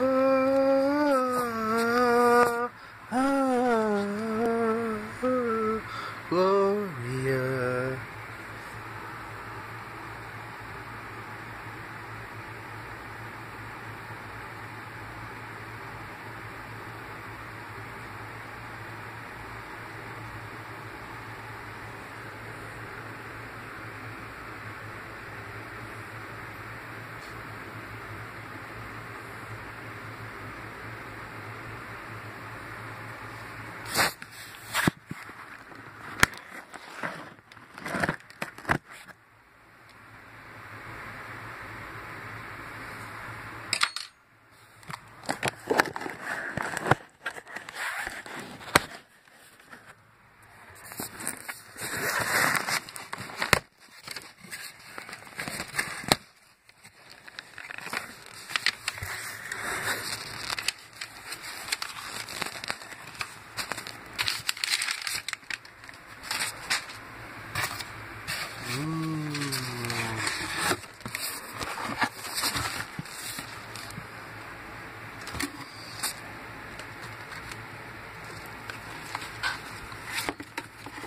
Uh.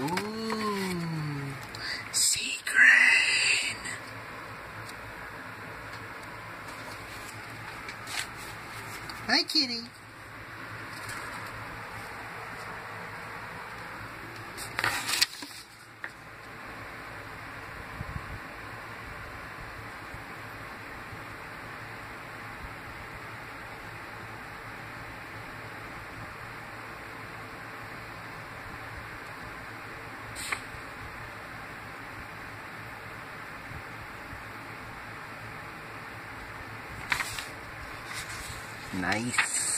Ooh, sea grain. Hi, kitty. Nice.